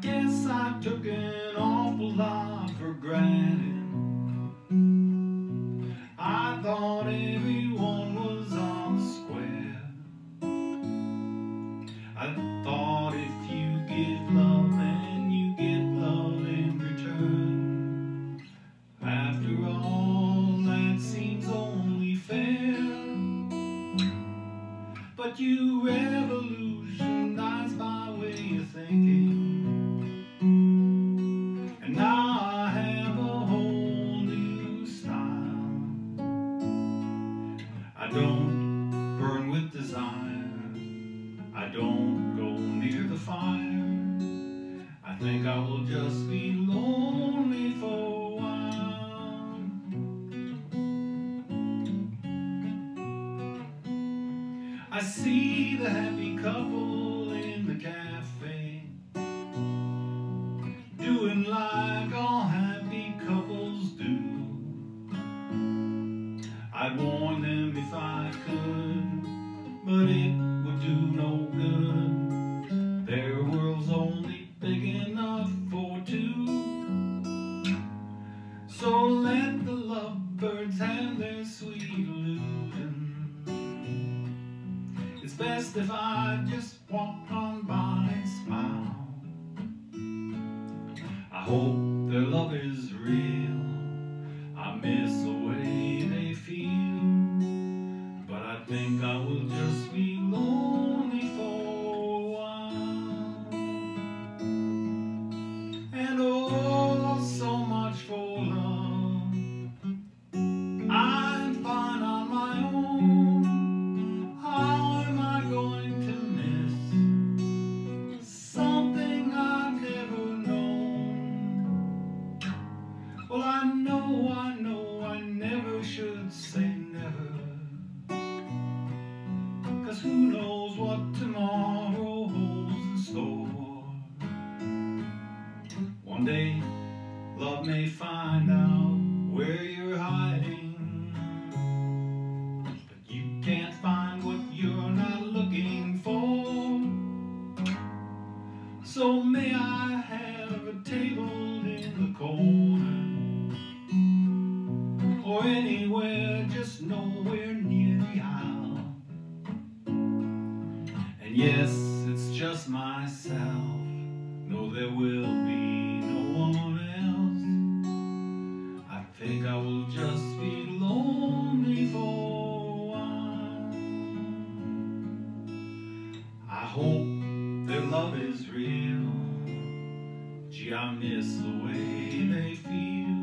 guess I took an awful lot for granted. I thought everyone was on square. I thought if you give love, then you get love in return. After all, that seems only fair. But you revolutionize my way of thinking. I don't burn with desire. I don't go near the fire. I think I will just be lonely for a while. I see the happy couple in the cafe their sweet illusion. It's best if I just walk on by and smile. I hope their love is real. Where you're hiding. But you can't find what you're not looking for. So may I have a table in the corner or anywhere just nowhere near the aisle. And yes, it's just myself. No, there will hope their love is real. Gee, I miss the way they feel.